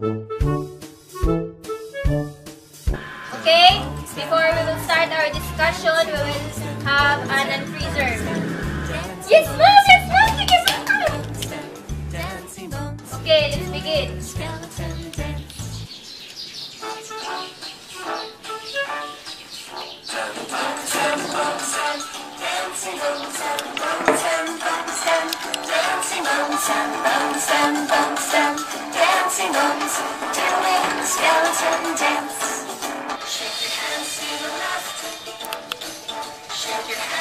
Okay, before we will start our discussion, we will have an unfreezer. Yes, ma'am! Yes, ma'am! Yes, ma'am! Okay, let's begin. Dancing on, on, dancing on,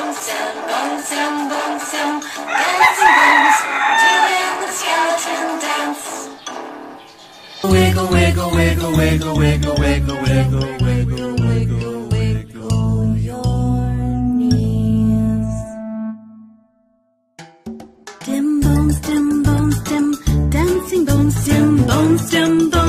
lonesome, lonesome, lonesome, dancing bones, doing the skeleton dance. Wiggle, wiggle, wiggle, wiggle, wiggle, wiggle, wiggle, wiggle, wiggle your knees. Dim bones, dim bones, dim, dancing bones, dim bones, dim bones.